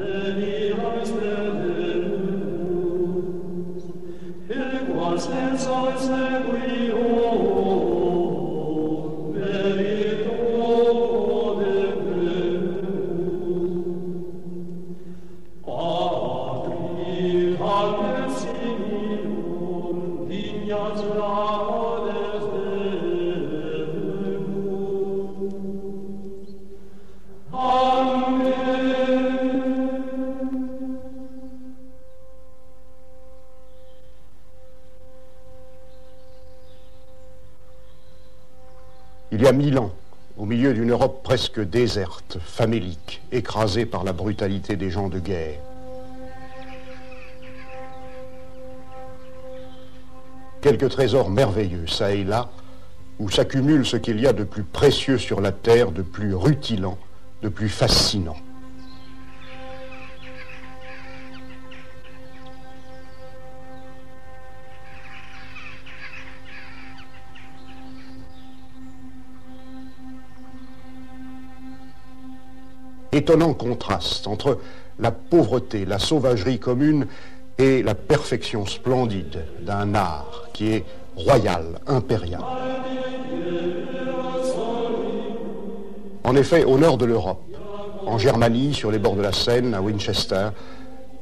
Il déserte, famélique, écrasée par la brutalité des gens de guerre, quelques trésors merveilleux, ça et là, où s'accumule ce qu'il y a de plus précieux sur la terre, de plus rutilant, de plus fascinant. Étonnant contraste entre la pauvreté, la sauvagerie commune et la perfection splendide d'un art qui est royal, impérial. En effet, au nord de l'Europe, en Germanie, sur les bords de la Seine, à Winchester,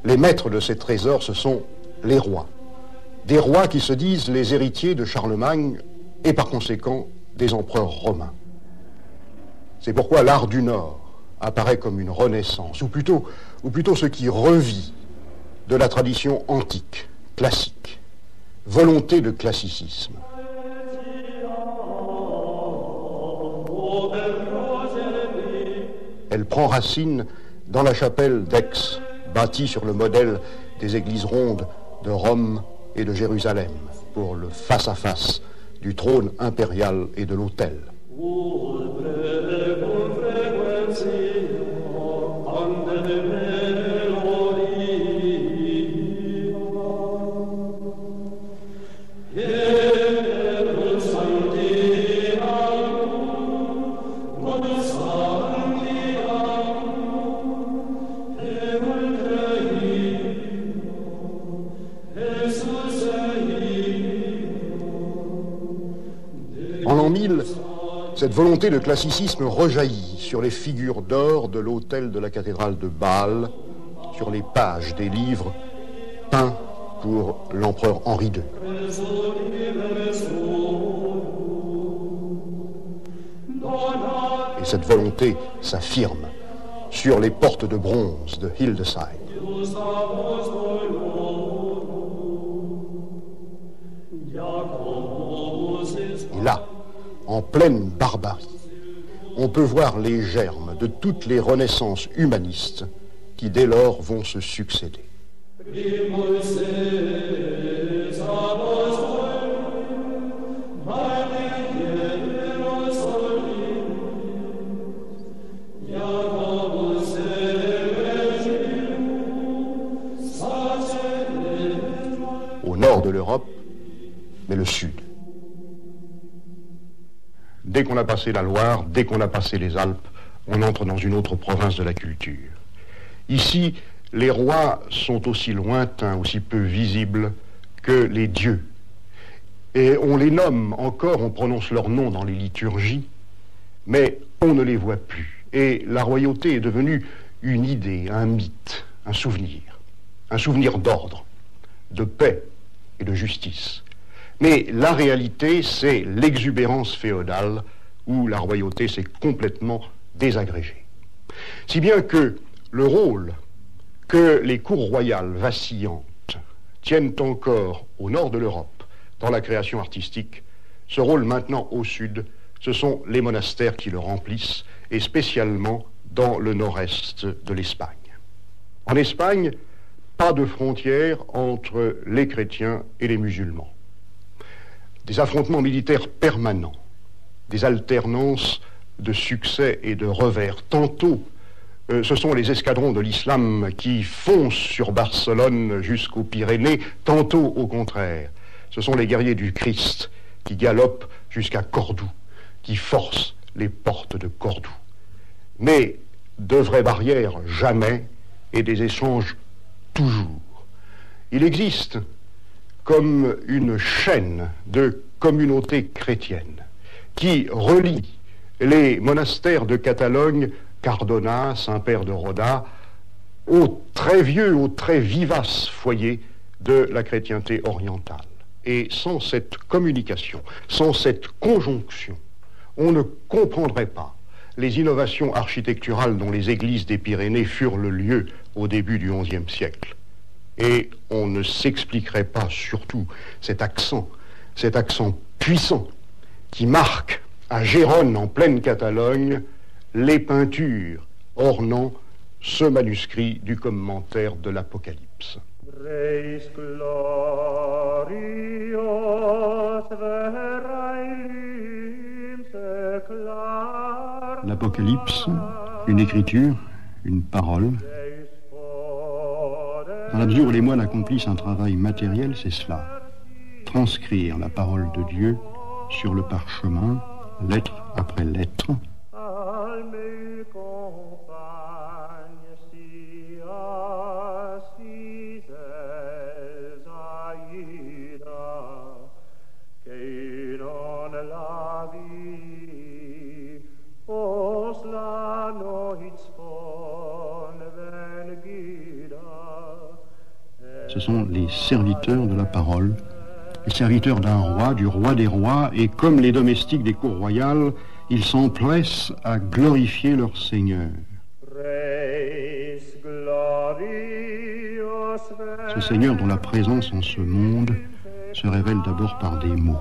les maîtres de ces trésors, ce sont les rois. Des rois qui se disent les héritiers de Charlemagne et par conséquent des empereurs romains. C'est pourquoi l'art du Nord apparaît comme une renaissance, ou plutôt, ce qui revit de la tradition antique, classique, volonté de classicisme. Elle prend racine dans la chapelle d'Aix, bâtie sur le modèle des églises rondes de Rome et de Jérusalem, pour le face-à-face du trône impérial et de l'autel. Volonté de classicisme rejaillit sur les figures d'or de l'autel de la cathédrale de Bâle, sur les pages des livres peints pour l'empereur Henri II. Et cette volonté s'affirme sur les portes de bronze de Hildesheim. En pleine barbarie, on peut voir les germes de toutes les renaissances humanistes qui dès lors vont se succéder. Au nord de l'Europe, mais le sud. Dès qu'on a passé la Loire, dès qu'on a passé les Alpes, on entre dans une autre province de la culture. Ici, les rois sont aussi lointains, aussi peu visibles que les dieux. Et on les nomme encore, on prononce leurs noms dans les liturgies, mais on ne les voit plus. Et la royauté est devenue une idée, un mythe, un souvenir, un souvenir d'ordre, de paix et de justice. Mais la réalité, c'est l'exubérance féodale où la royauté s'est complètement désagrégée. Si bien que le rôle que les cours royales vacillantes tiennent encore au nord de l'Europe dans la création artistique, ce rôle maintenant au sud, ce sont les monastères qui le remplissent, et spécialement dans le nord-est de l'Espagne. En Espagne, pas de frontière entre les chrétiens et les musulmans. Des affrontements militaires permanents, des alternances de succès et de revers. Tantôt, euh, ce sont les escadrons de l'islam qui foncent sur Barcelone jusqu'aux Pyrénées, tantôt au contraire. Ce sont les guerriers du Christ qui galopent jusqu'à Cordoue, qui forcent les portes de Cordoue. Mais de vraies barrières, jamais, et des échanges toujours. Il existe comme une chaîne de communautés chrétiennes qui relie les monastères de Catalogne, Cardona, Saint-Père de Roda, au très vieux, au très vivace foyer de la chrétienté orientale. Et sans cette communication, sans cette conjonction, on ne comprendrait pas les innovations architecturales dont les églises des Pyrénées furent le lieu au début du XIe siècle. Et on ne s'expliquerait pas surtout cet accent, cet accent puissant qui marque à Gérone en pleine Catalogne les peintures ornant ce manuscrit du commentaire de l'Apocalypse. L'Apocalypse, une écriture, une parole. Dans la mesure où les moines accomplissent un travail matériel, c'est cela. Transcrire la parole de Dieu sur le parchemin, lettre après lettre, ce sont les serviteurs de la parole, les serviteurs d'un roi, du roi des rois, et comme les domestiques des cours royales, ils s'empressent à glorifier leur Seigneur. Ce Seigneur dont la présence en ce monde se révèle d'abord par des mots.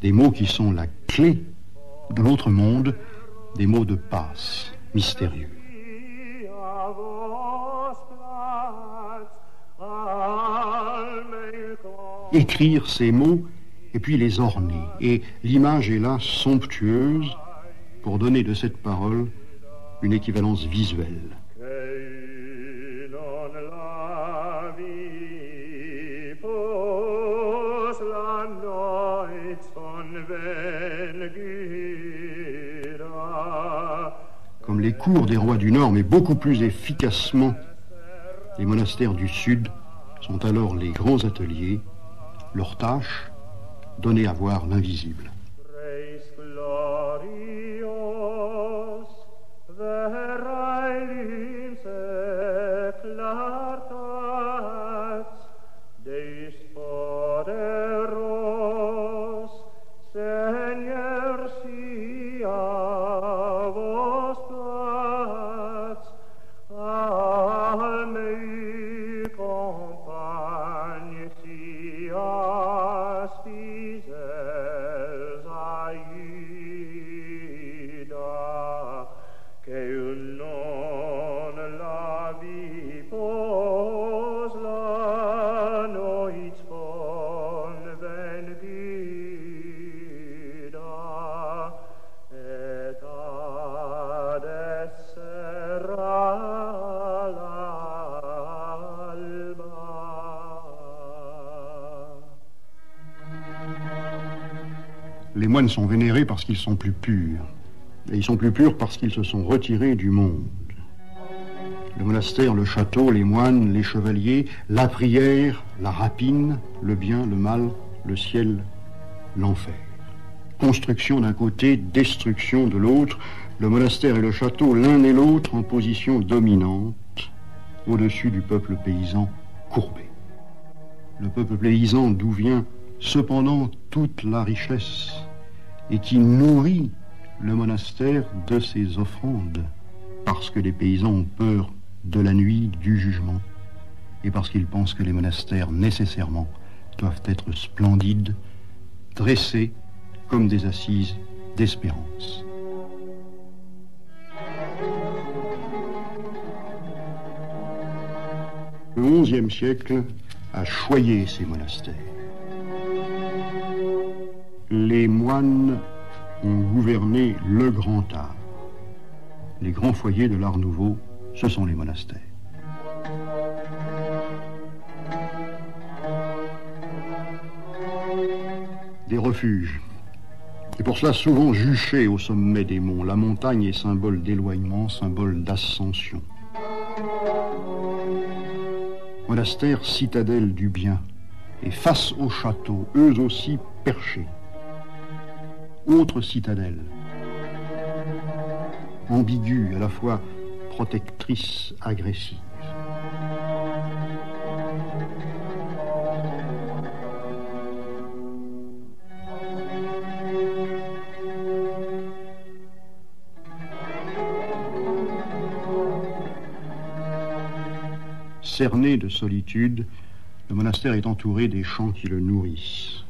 Des mots qui sont la clé de l'autre monde, des mots de passe, mystérieux. Écrire ces mots et puis les orner. Et l'image est là somptueuse pour donner de cette parole une équivalence visuelle. Comme les cours des rois du Nord, mais beaucoup plus efficacement, les monastères du Sud sont alors les grands ateliers leur tâche, donner à voir l'invisible. Moines sont vénérés parce qu'ils sont plus purs. Et ils sont plus purs parce qu'ils se sont retirés du monde. Le monastère, le château, les moines, les chevaliers, la prière, la rapine, le bien, le mal, le ciel, l'enfer. Construction d'un côté, destruction de l'autre, le monastère et le château, l'un et l'autre en position dominante, au-dessus du peuple paysan courbé. Le peuple paysan d'où vient cependant toute la richesse et qui nourrit le monastère de ses offrandes, parce que les paysans ont peur de la nuit du jugement, et parce qu'ils pensent que les monastères nécessairement doivent être splendides, dressés comme des assises d'espérance. Le XIe siècle a choyé ces monastères les moines ont gouverné le grand art. Les grands foyers de l'art nouveau, ce sont les monastères. Des refuges. Et pour cela, souvent juchés au sommet des monts, la montagne est symbole d'éloignement, symbole d'ascension. monastère citadelle du bien, et face au château, eux aussi perchés. Autre citadelle, ambiguë, à la fois protectrice, agressive. cerné de solitude, le monastère est entouré des champs qui le nourrissent,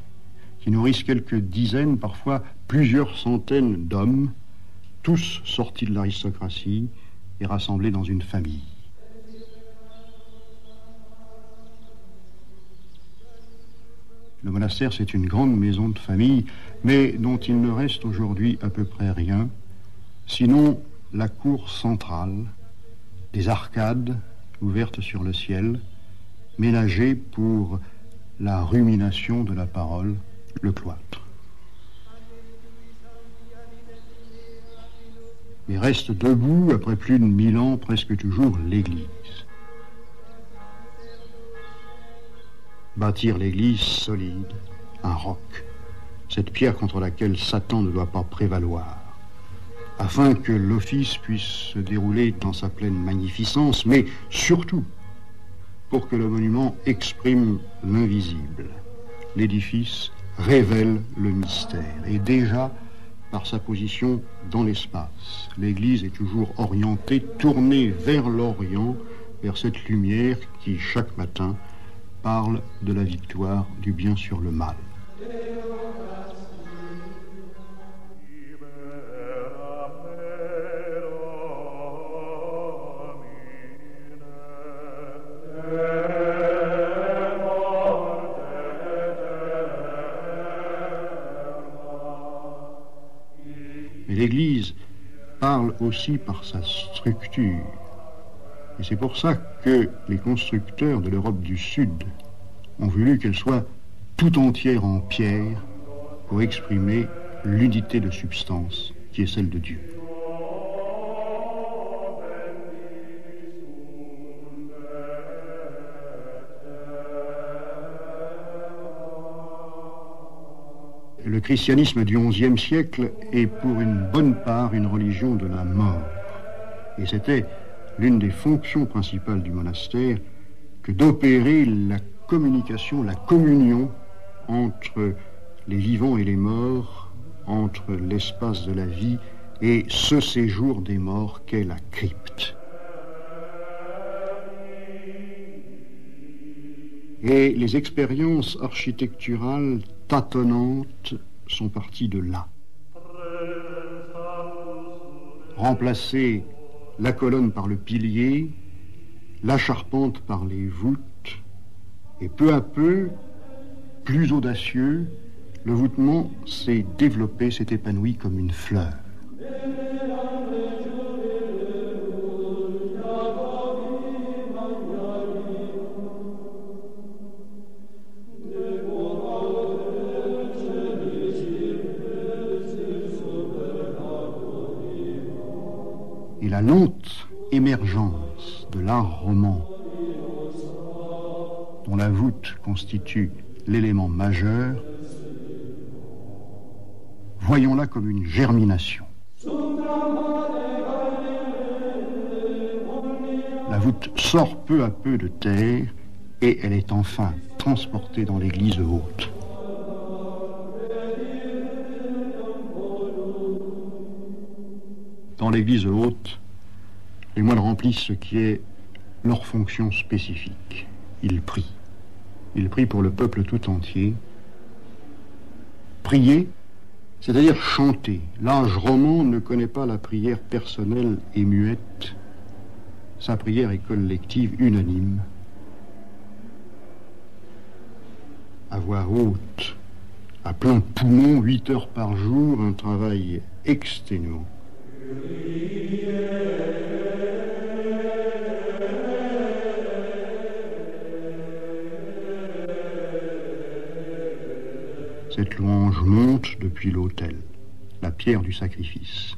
qui nourrissent quelques dizaines, parfois plusieurs centaines d'hommes, tous sortis de l'aristocratie et rassemblés dans une famille. Le monastère, c'est une grande maison de famille, mais dont il ne reste aujourd'hui à peu près rien, sinon la cour centrale, des arcades ouverte sur le ciel, ménagée pour la rumination de la parole, le cloître. Et reste debout, après plus de mille ans, presque toujours l'Église. Bâtir l'Église solide, un roc, cette pierre contre laquelle Satan ne doit pas prévaloir afin que l'office puisse se dérouler dans sa pleine magnificence, mais surtout pour que le monument exprime l'invisible. L'édifice révèle le mystère, et déjà par sa position dans l'espace. L'Église est toujours orientée, tournée vers l'Orient, vers cette lumière qui, chaque matin, parle de la victoire du bien sur le mal. Aussi par sa structure. Et c'est pour ça que les constructeurs de l'Europe du Sud ont voulu qu'elle soit tout entière en pierre pour exprimer l'unité de substance qui est celle de Dieu. Le christianisme du XIe siècle est pour une bonne part une religion de la mort. Et c'était l'une des fonctions principales du monastère que d'opérer la communication, la communion entre les vivants et les morts, entre l'espace de la vie et ce séjour des morts qu'est la crypte. Et les expériences architecturales tâtonnantes sont parties de là. Remplacer la colonne par le pilier, la charpente par les voûtes, et peu à peu, plus audacieux, le voûtement s'est développé, s'est épanoui comme une fleur. Constitue l'élément majeur, voyons-la comme une germination. La voûte sort peu à peu de terre et elle est enfin transportée dans l'église haute. Dans l'église haute, les moines remplissent ce qui est leur fonction spécifique. Ils prient. Ils prient pour le peuple tout entier. Prier, c'est-à-dire chanter. L'âge roman ne connaît pas la prière personnelle et muette. Sa prière est collective, unanime. À voix haute, à plein poumon, huit heures par jour, un travail exténuant. Cette louange monte depuis l'autel, la pierre du sacrifice.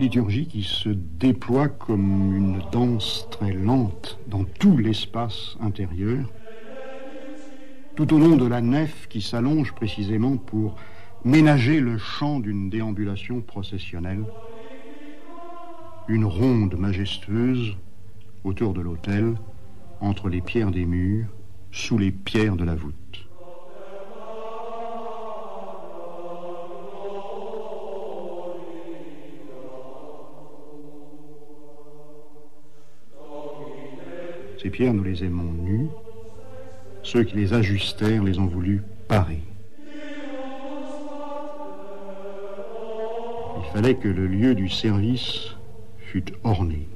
Liturgie qui se déploie comme une danse très lente dans tout l'espace intérieur, tout au long de la nef qui s'allonge précisément pour ménager le chant d'une déambulation processionnelle, une ronde majestueuse autour de l'autel, entre les pierres des murs, sous les pierres de la voûte. Ces pierres, nous les aimons nues. Ceux qui les ajustèrent les ont voulu parer. Il fallait que le lieu du service fût orné.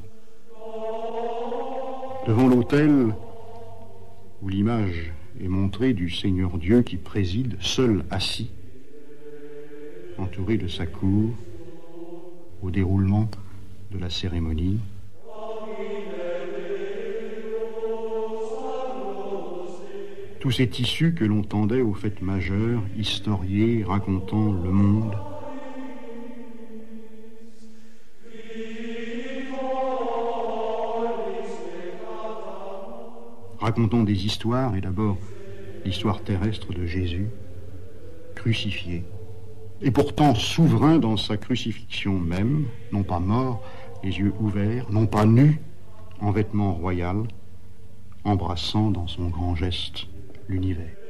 Devant l'autel, où l'image est montrée du Seigneur Dieu qui préside, seul assis, entouré de sa cour, au déroulement de la cérémonie, tous ces tissus que l'on tendait aux fêtes majeures, historiés, racontant le monde. Racontant des histoires, et d'abord l'histoire terrestre de Jésus, crucifié, et pourtant souverain dans sa crucifixion même, non pas mort, les yeux ouverts, non pas nu, en vêtements royal, embrassant dans son grand geste l'univers.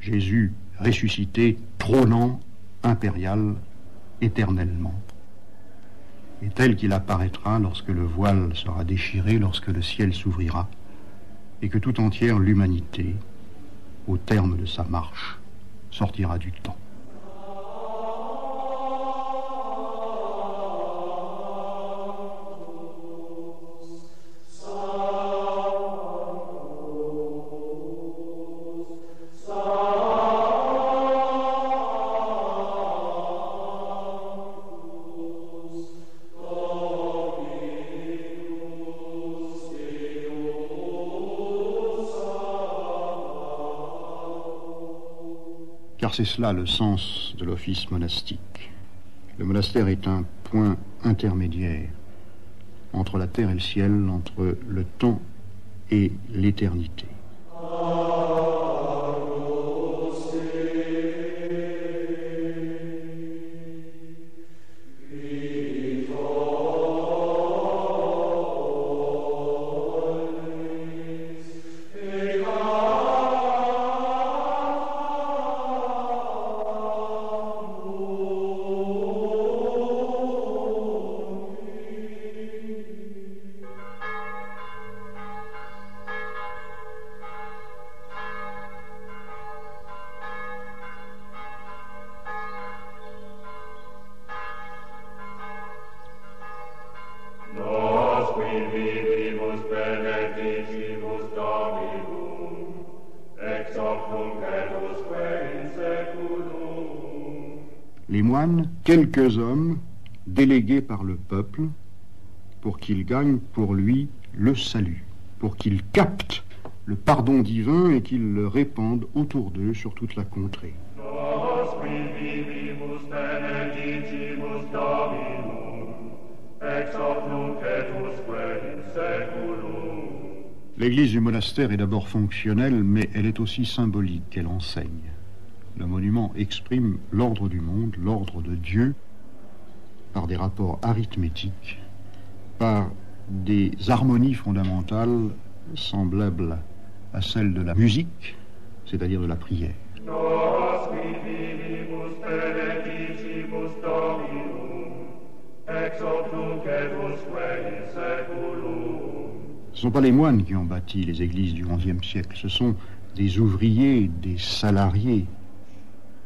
Jésus ressuscité, trônant, impérial, éternellement, et tel qu'il apparaîtra lorsque le voile sera déchiré, lorsque le ciel s'ouvrira, et que tout entière l'humanité, au terme de sa marche, sortira du temps. C'est cela le sens de l'office monastique. Le monastère est un point intermédiaire entre la terre et le ciel, entre le temps et l'éternité. Quelques hommes délégués par le peuple pour qu'ils gagnent pour lui le salut, pour qu'ils captent le pardon divin et qu'ils le répandent autour d'eux sur toute la contrée. L'église du monastère est d'abord fonctionnelle, mais elle est aussi symbolique, elle enseigne. Le monument exprime l'ordre du monde, l'ordre de Dieu, par des rapports arithmétiques, par des harmonies fondamentales semblables à celles de la musique, c'est-à-dire de la prière. Ce ne sont pas les moines qui ont bâti les églises du XIe siècle, ce sont des ouvriers, des salariés.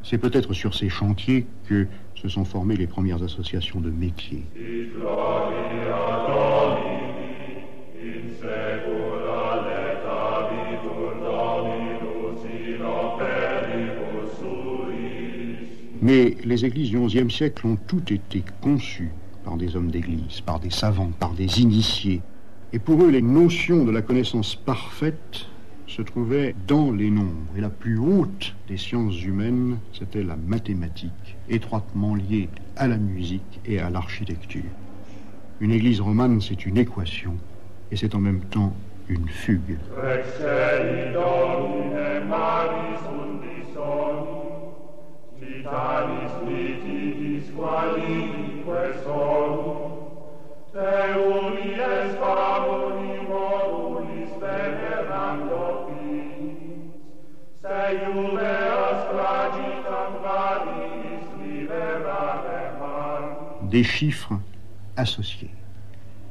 C'est peut-être sur ces chantiers que se sont formées les premières associations de métiers. Mais les églises du XIe siècle ont toutes été conçues par des hommes d'église, par des savants, par des initiés. Et pour eux, les notions de la connaissance parfaite se trouvaient dans les nombres. Et la plus haute des sciences humaines, c'était la mathématique, étroitement liée à la musique et à l'architecture. Une église romane, c'est une équation, et c'est en même temps une fugue. Des chiffres associés,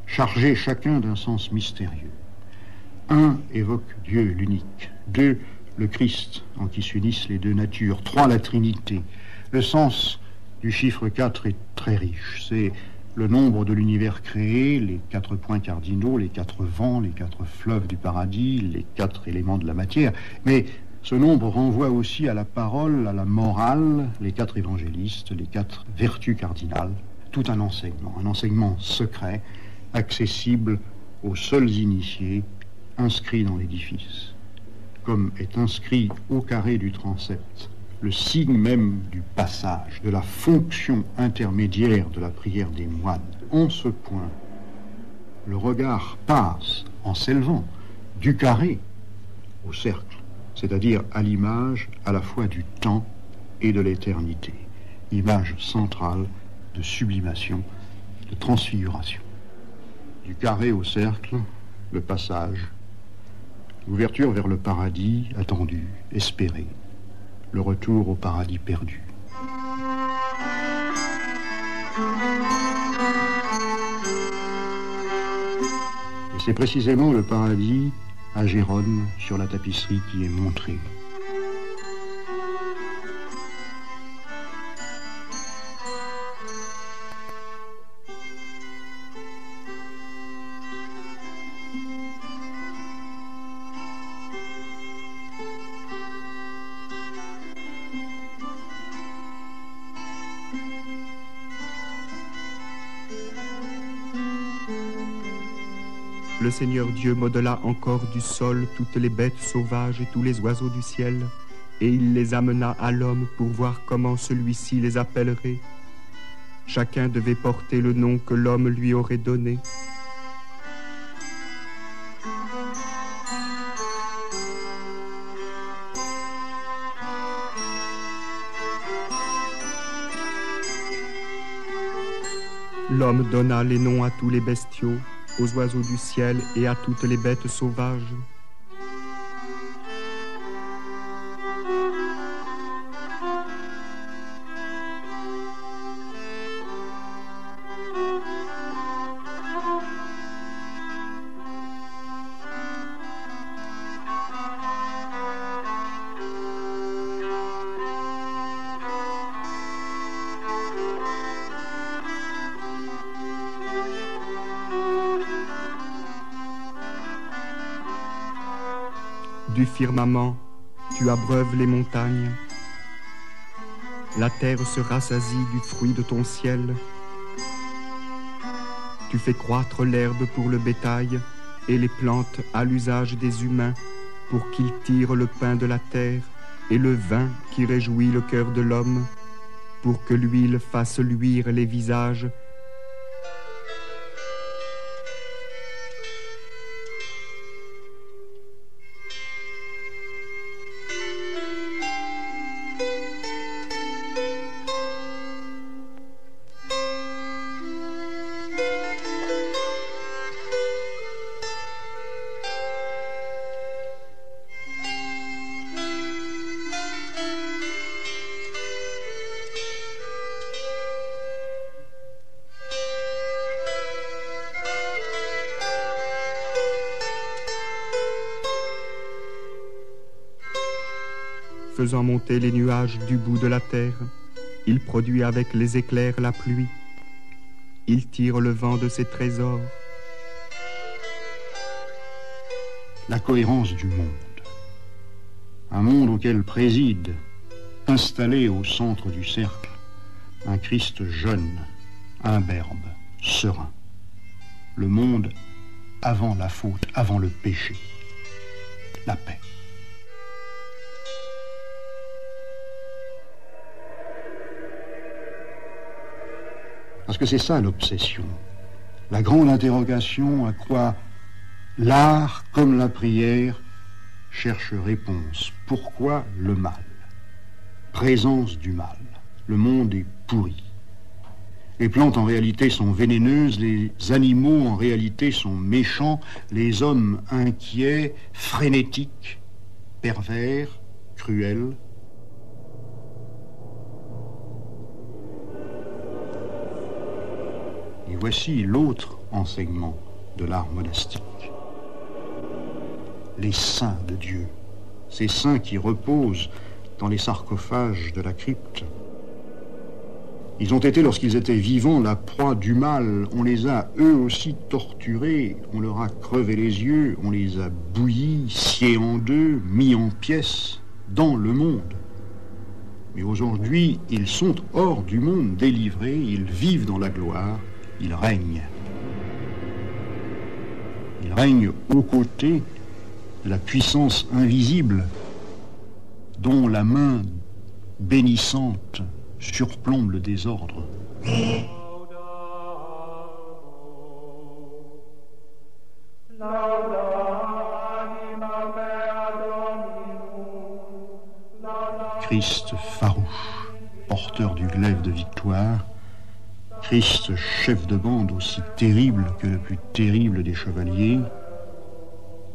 chargés chacun d'un sens mystérieux. Un évoque Dieu l'unique, deux le Christ en qui s'unissent les deux natures, trois la Trinité. Le sens du chiffre 4 est très riche. C'est le nombre de l'univers créé, les quatre points cardinaux, les quatre vents, les quatre fleuves du paradis, les quatre éléments de la matière. Mais ce nombre renvoie aussi à la parole, à la morale, les quatre évangélistes, les quatre vertus cardinales, tout un enseignement, un enseignement secret, accessible aux seuls initiés, inscrits dans l'édifice, comme est inscrit au carré du transept le signe même du passage, de la fonction intermédiaire de la prière des moines. En ce point, le regard passe, en s'élevant, du carré au cercle, c'est-à-dire à, l'image à la fois du temps et de l'éternité, image centrale de sublimation, de transfiguration. Du carré au cercle, le passage, l'ouverture vers le paradis attendu, espéré, le retour au paradis perdu. Et c'est précisément le paradis à Gérone sur la tapisserie qui est montré. Le Seigneur Dieu modela encore du sol toutes les bêtes sauvages et tous les oiseaux du ciel, et il les amena à l'homme pour voir comment celui-ci les appellerait. Chacun devait porter le nom que l'homme lui aurait donné. L'homme donna les noms à tous les bestiaux, aux oiseaux du ciel et à toutes les bêtes sauvages. Firmament, tu abreuves les montagnes. La terre se rassasie du fruit de ton ciel. Tu fais croître l'herbe pour le bétail et les plantes à l'usage des humains pour qu'ils tirent le pain de la terre et le vin qui réjouit le cœur de l'homme, pour que l'huile fasse luire les visages les nuages du bout de la terre. Il produit avec les éclairs la pluie. Il tire le vent de ses trésors. La cohérence du monde. Un monde auquel préside, installé au centre du cercle, un Christ jeune, imberbe, serein. Le monde avant la faute, avant le péché. La paix. Parce que c'est ça l'obsession. La grande interrogation à quoi l'art, comme la prière, cherche réponse. Pourquoi le mal? Présence du mal. Le monde est pourri. Les plantes en réalité sont vénéneuses, les animaux en réalité sont méchants, les hommes inquiets, frénétiques, pervers, cruels. Voici l'autre enseignement de l'art monastique. Les saints de Dieu, ces saints qui reposent dans les sarcophages de la crypte. Ils ont été, lorsqu'ils étaient vivants, la proie du mal. On les a eux aussi torturés, on leur a crevé les yeux, on les a bouillis, sciés en deux, mis en pièces, dans le monde. Mais aujourd'hui, ils sont hors du monde, délivrés, ils vivent dans la gloire, ils règnent. Ils règnent aux côtés de la puissance invisible dont la main bénissante surplombe le désordre. Christ farouche, porteur du glaive de victoire, Christ chef de bande aussi terrible que le plus terrible des chevaliers,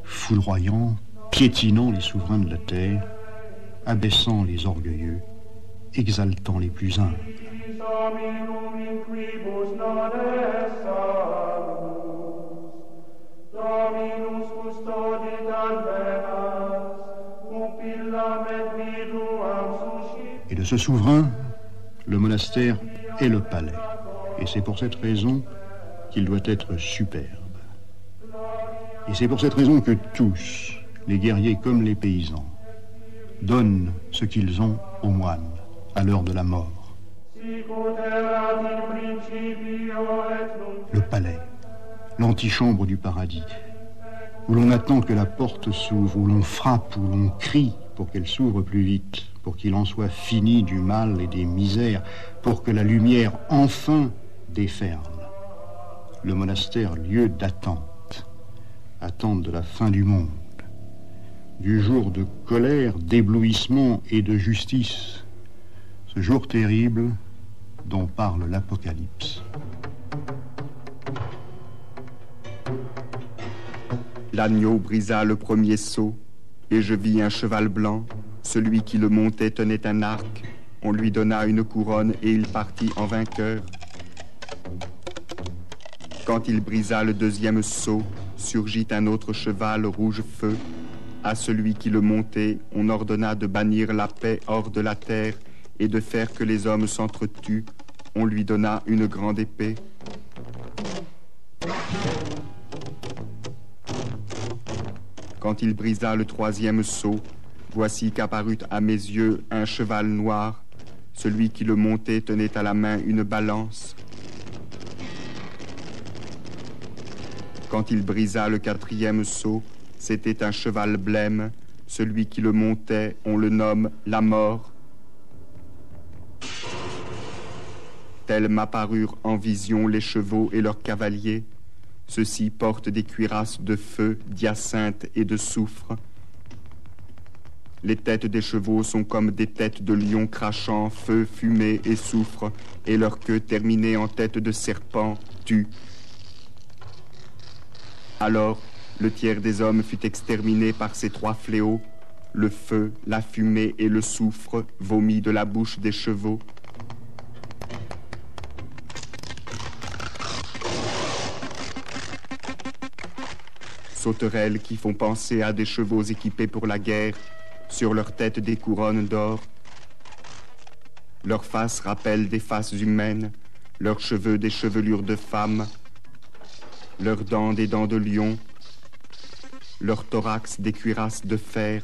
foudroyant, piétinant les souverains de la terre, abaissant les orgueilleux, exaltant les plus humbles. Et de ce souverain, le monastère est le palais. Et c'est pour cette raison qu'il doit être superbe. Et c'est pour cette raison que tous, les guerriers comme les paysans, donnent ce qu'ils ont aux moines à l'heure de la mort. Le palais, l'antichambre du paradis, où l'on attend que la porte s'ouvre, où l'on frappe, où l'on crie pour qu'elle s'ouvre plus vite, pour qu'il en soit fini du mal et des misères, pour que la lumière enfin déferle. Le monastère, lieu d'attente, attente de la fin du monde, du jour de colère, d'éblouissement et de justice, ce jour terrible dont parle l'Apocalypse. L'agneau brisa le premier seau, et je vis un cheval blanc. Celui qui le montait tenait un arc. On lui donna une couronne et il partit en vainqueur. Quand il brisa le deuxième seau, surgit un autre cheval rouge feu. À celui qui le montait, on ordonna de bannir la paix hors de la terre et de faire que les hommes s'entretuent, on lui donna une grande épée. Quand il brisa le troisième seau, voici qu'apparut à mes yeux un cheval noir. Celui qui le montait tenait à la main une balance. Quand il brisa le quatrième seau, c'était un cheval blême. Celui qui le montait, on le nomme la mort. Tels m'apparurent en vision les chevaux et leurs cavaliers. Ceux-ci portent des cuirasses de feu, d'hyacinthe et de soufre. Les têtes des chevaux sont comme des têtes de lions crachant feu, fumée et soufre, et leur queue terminée en tête de serpent tue. Alors, le tiers des hommes fut exterminé par ces trois fléaux, le feu, la fumée et le soufre vomis de la bouche des chevaux. sauterelles qui font penser à des chevaux équipés pour la guerre, sur leurs têtes des couronnes d'or. Leurs faces rappellent des faces humaines, leurs cheveux des chevelures de femmes, leurs dents des dents de lion, leur thorax des cuirasses de fer,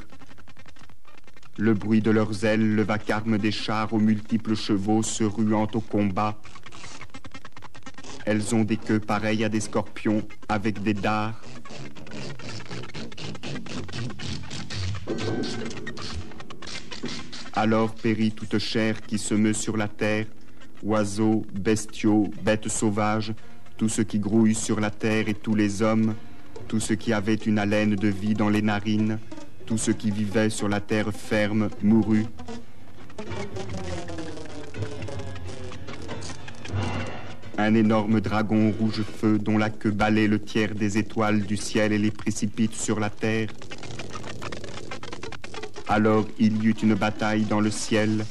le bruit de leurs ailes, le vacarme des chars aux multiples chevaux se ruant au combat. Elles ont des queues pareilles à des scorpions avec des dards. Alors périt toute chair qui se meut sur la terre, oiseaux, bestiaux, bêtes sauvages, tout ce qui grouille sur la terre et tous les hommes, tout ce qui avait une haleine de vie dans les narines, tout ce qui vivait sur la terre ferme mourut. Un énorme dragon rouge feu dont la queue balait le tiers des étoiles du ciel et les précipite sur la terre. Alors il y eut une bataille dans le ciel.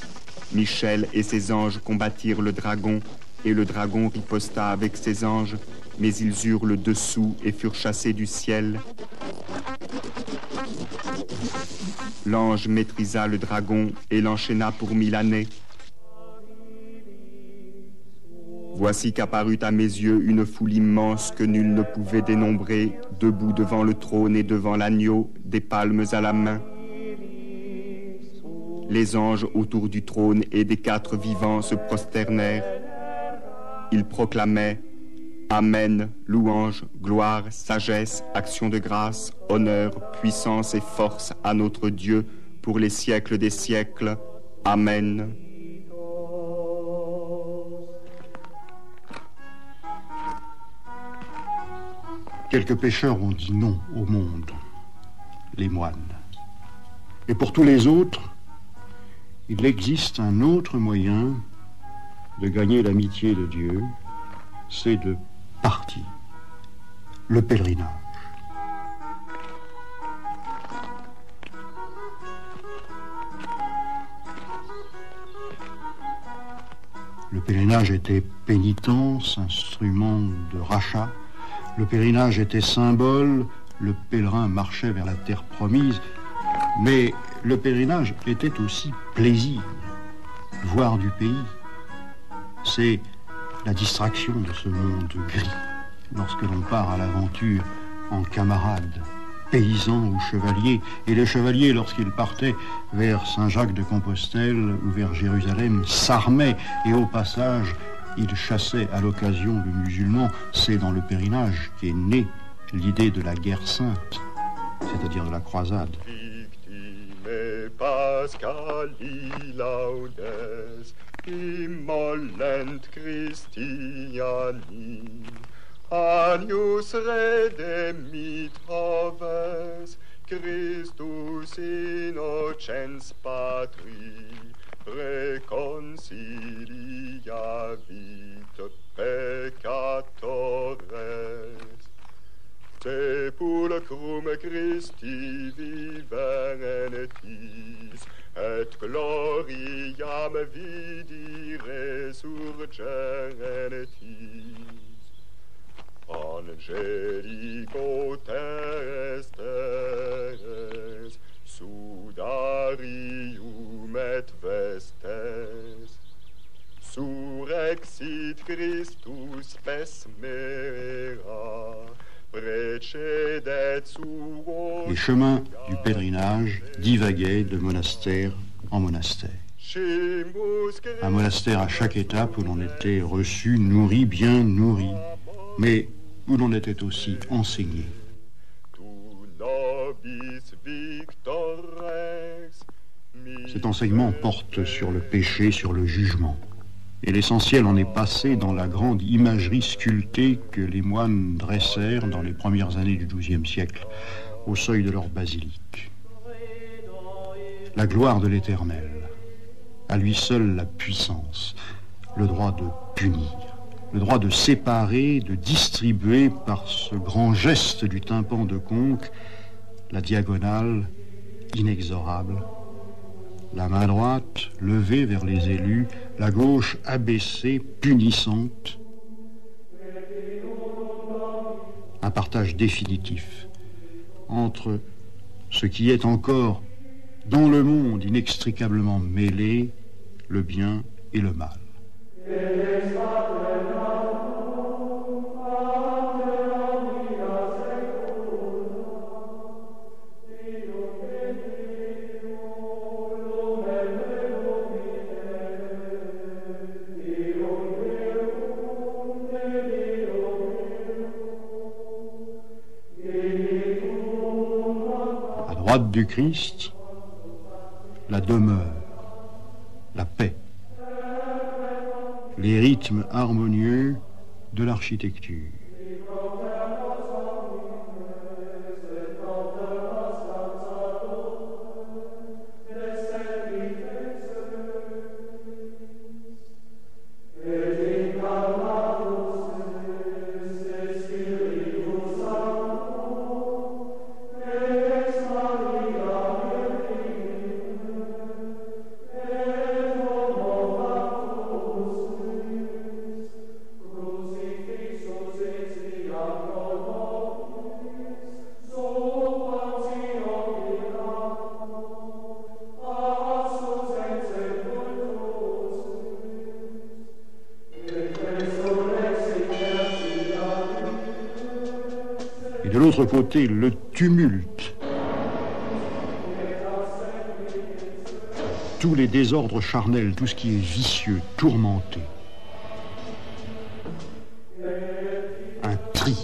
Michel et ses anges combattirent le dragon, et le dragon riposta avec ses anges, mais ils eurent le dessous et furent chassés du ciel. L'ange maîtrisa le dragon et l'enchaîna pour mille années. Voici qu'apparut à mes yeux une foule immense que nul ne pouvait dénombrer, debout devant le trône et devant l'agneau, des palmes à la main. Les anges autour du trône et des quatre vivants se prosternèrent. Ils proclamaient Amen, louange, gloire, sagesse, action de grâce, honneur, puissance et force à notre Dieu pour les siècles des siècles. Amen. Quelques pécheurs ont dit non au monde, les moines. Et pour tous les autres, il existe un autre moyen de gagner l'amitié de Dieu, c'est de partir, le pèlerinage. Le pèlerinage était pénitence, instrument de rachat. Le pèlerinage était symbole. Le pèlerin marchait vers la terre promise. Mais le pèlerinage était aussi plaisir, voir du pays. C'est la distraction de ce monde gris lorsque l'on part à l'aventure en camarade, paysan ou chevalier. Et les chevaliers, lorsqu'ils partaient vers Saint-Jacques-de-Compostelle ou vers Jérusalem, s'armaient et au passage, ils chassaient à l'occasion le musulman. C'est dans le pèlerinage qu'est née l'idée de la guerre sainte, c'est-à-dire de la croisade. immolent Christiani, Agnus redemit hoves, Christus innocens patri, reconcilia vit peccatores. Sepulcrum Christi viver en et gloriam vidi resurgenetis. Angelico testes, sudarium et vestes, surexit Christus pes mera, Les chemins du pèlerinage divaguaient de monastère en monastère. Un monastère à chaque étape où l'on était reçu, nourri, bien nourri, mais où l'on était aussi enseigné. Cet enseignement porte sur le péché, sur le jugement. Et l'essentiel en est passé dans la grande imagerie sculptée que les moines dressèrent dans les premières années du XIIe siècle au seuil de leur basilique. La gloire de l'Éternel, à lui seul la puissance, le droit de punir, le droit de séparer, de distribuer par ce grand geste du tympan de conque la diagonale inexorable la main droite levée vers les élus, la gauche abaissée, punissante. Un partage définitif entre ce qui est encore dans le monde inextricablement mêlé, le bien et le mal. Du Christ, la demeure, la paix, les rythmes harmonieux de l'architecture. Charnels, tout ce qui est vicieux, tourmenté. Un tri.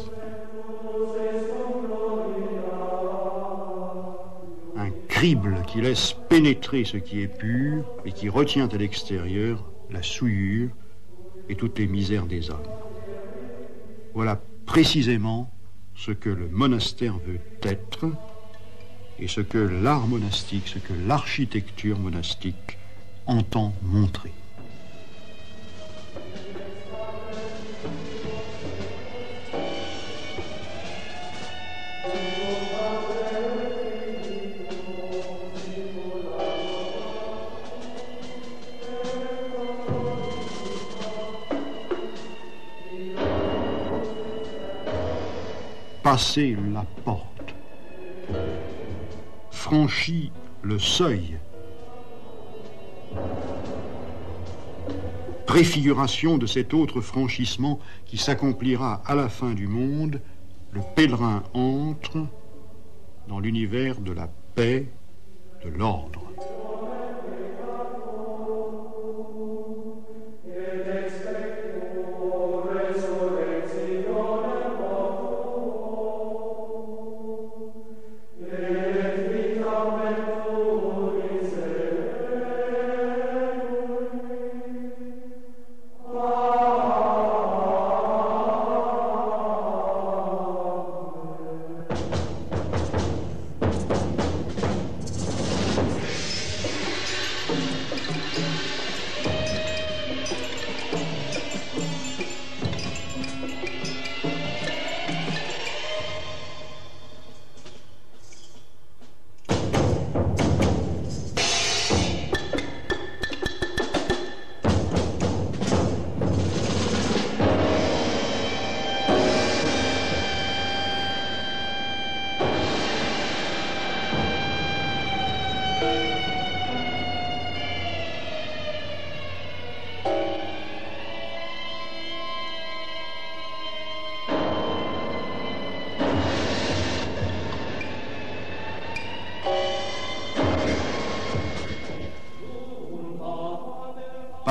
Un crible qui laisse pénétrer ce qui est pur et qui retient à l'extérieur la souillure et toutes les misères des hommes. Voilà précisément ce que le monastère veut être et ce que l'art monastique, ce que l'architecture monastique entend montrer. Passer la porte, franchi le seuil, préfiguration de cet autre franchissement qui s'accomplira à la fin du monde, le pèlerin entre dans l'univers de la paix, de l'ordre.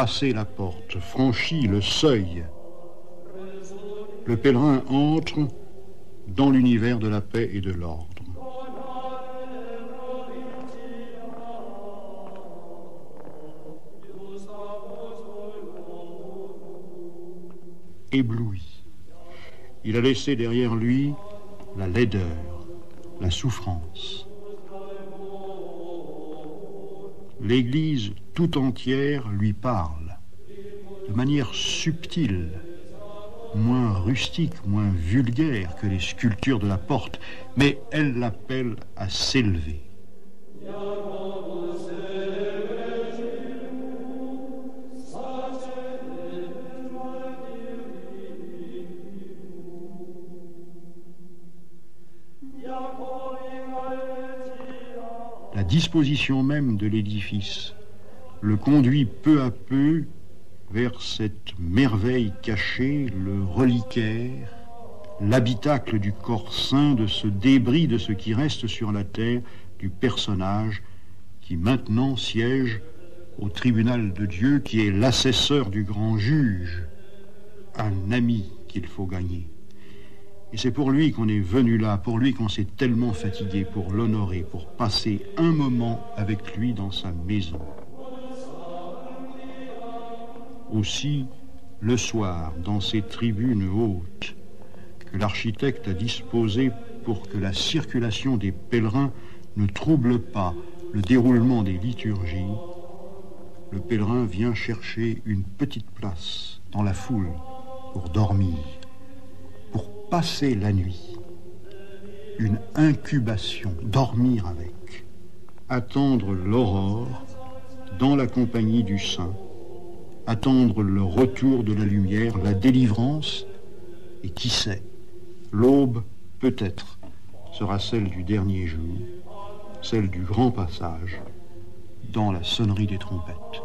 Passer la porte, franchit le seuil. Le pèlerin entre dans l'univers de la paix et de l'ordre. Ébloui, il a laissé derrière lui la laideur, la souffrance. l'Église tout entière lui parle, de manière subtile, moins rustique, moins vulgaire que les sculptures de la porte, mais elle l'appelle à s'élever. La disposition même de l'édifice, le conduit peu à peu vers cette merveille cachée, le reliquaire, l'habitacle du corps saint, de ce débris de ce qui reste sur la terre, du personnage qui maintenant siège au tribunal de Dieu, qui est l'assesseur du grand juge, un ami qu'il faut gagner. Et c'est pour lui qu'on est venu là, pour lui qu'on s'est tellement fatigué, pour l'honorer, pour passer un moment avec lui dans sa maison. Aussi, le soir, dans ces tribunes hautes que l'architecte a disposées pour que la circulation des pèlerins ne trouble pas le déroulement des liturgies, le pèlerin vient chercher une petite place dans la foule pour dormir passer la nuit, une incubation, dormir avec, attendre l'aurore dans la compagnie du saint, attendre le retour de la lumière, la délivrance, et qui sait, l'aube peut-être sera celle du dernier jour, celle du grand passage, dans la sonnerie des trompettes.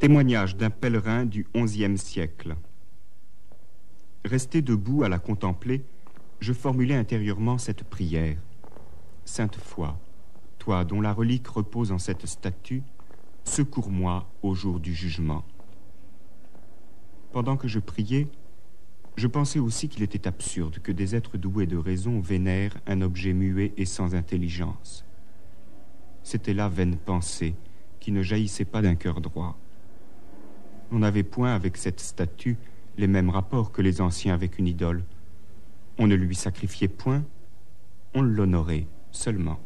Témoignage d'un pèlerin du XIe siècle. Resté debout à la contempler, je formulais intérieurement cette prière. Sainte foi, toi dont la relique repose en cette statue, secours-moi au jour du jugement. Pendant que je priais, je pensais aussi qu'il était absurde que des êtres doués de raison vénèrent un objet muet et sans intelligence. C'était la vaine pensée qui ne jaillissait pas d'un cœur droit. On n'avait point avec cette statue les mêmes rapports que les anciens avec une idole. On ne lui sacrifiait point, on l'honorait seulement.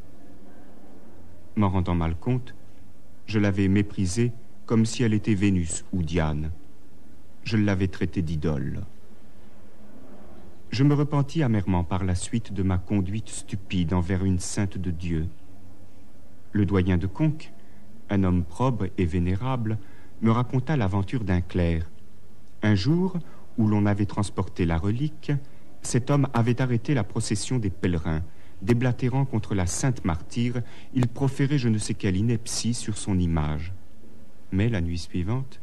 M'en rendant mal compte, je l'avais méprisée comme si elle était Vénus ou Diane. Je l'avais traitée d'idole. Je me repentis amèrement par la suite de ma conduite stupide envers une sainte de Dieu. Le doyen de Conques, un homme probe et vénérable, me raconta l'aventure d'un clerc un jour où l'on avait transporté la relique, cet homme avait arrêté la procession des pèlerins. Déblatérant contre la sainte martyre, il proférait je ne sais quelle ineptie sur son image. Mais la nuit suivante,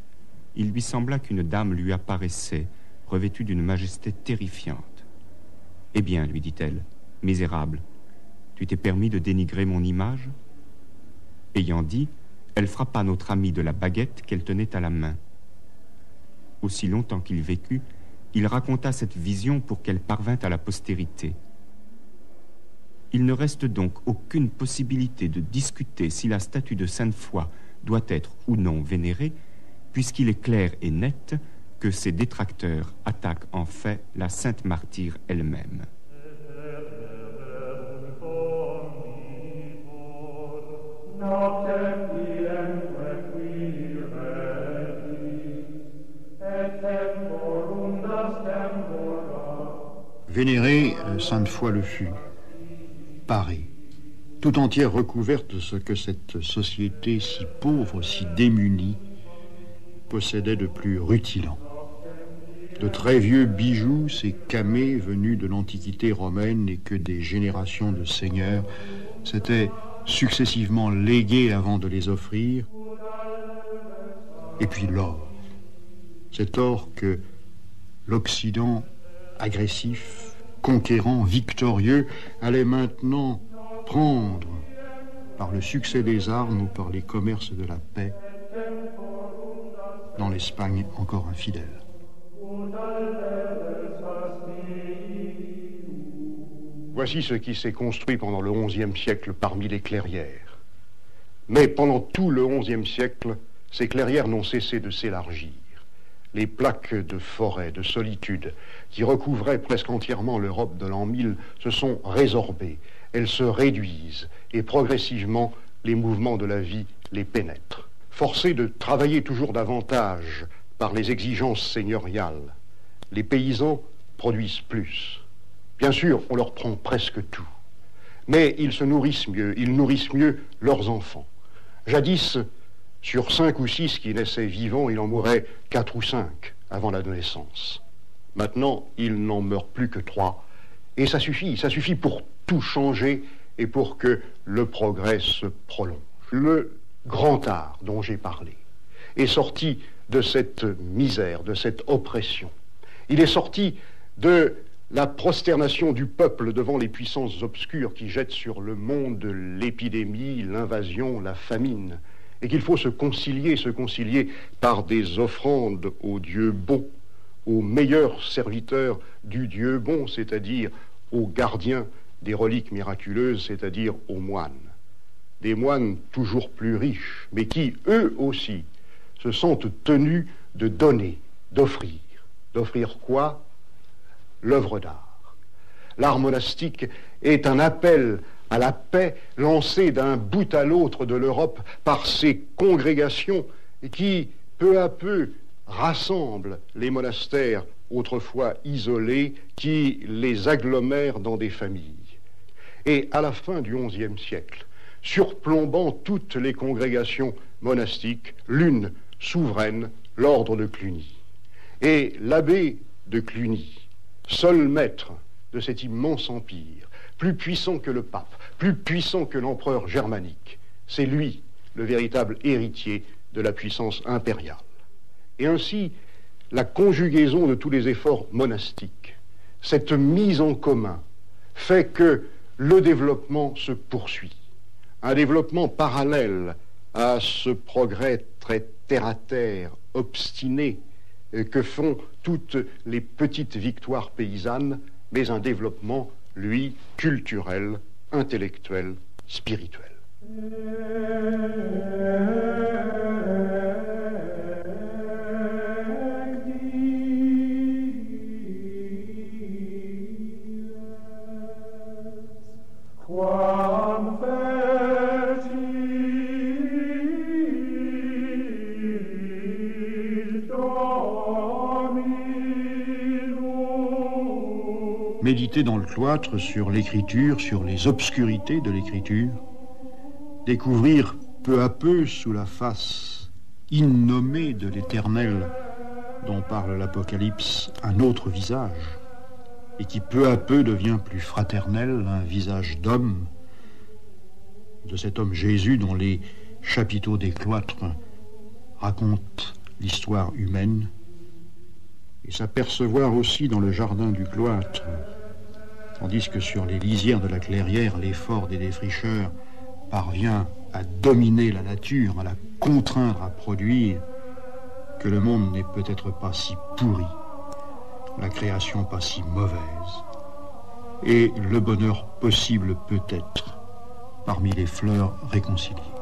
il lui sembla qu'une dame lui apparaissait, revêtue d'une majesté terrifiante. Eh bien, lui dit-elle, misérable, tu t'es permis de dénigrer mon image? Ayant dit, elle frappa notre amie de la baguette qu'elle tenait à la main aussi longtemps qu'il vécut, il raconta cette vision pour qu'elle parvint à la postérité. Il ne reste donc aucune possibilité de discuter si la statue de Sainte-Foy doit être ou non vénérée, puisqu'il est clair et net que ses détracteurs attaquent en fait la Sainte Martyre elle-même. Vénérée, euh, sainte foi le fut, parée, tout entière recouverte de ce que cette société si pauvre, si démunie, possédait de plus rutilant. De très vieux bijoux, ces camées venus de l'Antiquité romaine et que des générations de seigneurs s'étaient successivement légués avant de les offrir. Et puis l'or. Cet or que l'Occident agressif, conquérant, victorieux, allait maintenant prendre par le succès des armes ou par les commerces de la paix dans l'Espagne encore infidèle. Voici ce qui s'est construit pendant le XIe siècle parmi les clairières. Mais pendant tout le XIe siècle, ces clairières n'ont cessé de s'élargir les plaques de forêt, de solitude, qui recouvraient presque entièrement l'Europe de l'an 1000, se sont résorbées, elles se réduisent, et progressivement, les mouvements de la vie les pénètrent. Forcés de travailler toujours davantage par les exigences seigneuriales, les paysans produisent plus. Bien sûr, on leur prend presque tout. Mais ils se nourrissent mieux, ils nourrissent mieux leurs enfants. Jadis, sur cinq ou six qui naissaient vivants, il en mourait quatre ou cinq avant l'adolescence. Maintenant, il n'en meurt plus que trois. Et ça suffit, ça suffit pour tout changer et pour que le progrès se prolonge. Le grand art dont j'ai parlé est sorti de cette misère, de cette oppression. Il est sorti de la prosternation du peuple devant les puissances obscures qui jettent sur le monde l'épidémie, l'invasion, la famine, et qu'il faut se concilier, se concilier par des offrandes au Dieu bon, au meilleur serviteur du Dieu bon, c'est-à-dire aux gardiens des reliques miraculeuses, c'est-à-dire aux moines. Des moines toujours plus riches, mais qui, eux aussi, se sentent tenus de donner, d'offrir. D'offrir quoi? L'œuvre d'art. L'art monastique est un appel à la paix lancé d'un bout à l'autre de l'Europe par ces congrégations qui, peu à peu, rassemblent les monastères autrefois isolés, qui les agglomèrent dans des familles. Et à la fin du XIe siècle, surplombant toutes les congrégations monastiques, l'une souveraine, l'ordre de Cluny. Et l'abbé de Cluny, seul maître de cet immense empire, plus puissant que le pape, plus puissant que l'empereur germanique, c'est lui le véritable héritier de la puissance impériale. Et ainsi, la conjugaison de tous les efforts monastiques, cette mise en commun, fait que le développement se poursuit. Un développement parallèle à ce progrès très terre-à-terre, obstiné, que font toutes les petites victoires paysannes, mais un développement, lui, culturel, intellectuel, spirituel. Méditer dans le cloître sur l'écriture, sur les obscurités de l'écriture, découvrir peu à peu sous la face innommée de l'éternel dont parle l'Apocalypse un autre visage, et qui peu à peu devient plus fraternel, un visage d'homme, de cet homme Jésus dont les chapiteaux des cloîtres racontent l'histoire humaine, et s'apercevoir aussi dans le jardin du cloître, tandis que sur les lisières de la clairière, l'effort des défricheurs parvient à dominer la nature, à la contraindre à produire, que le monde n'est peut-être pas si pourri, la création pas si mauvaise, et le bonheur possible peut-être parmi les fleurs réconciliées.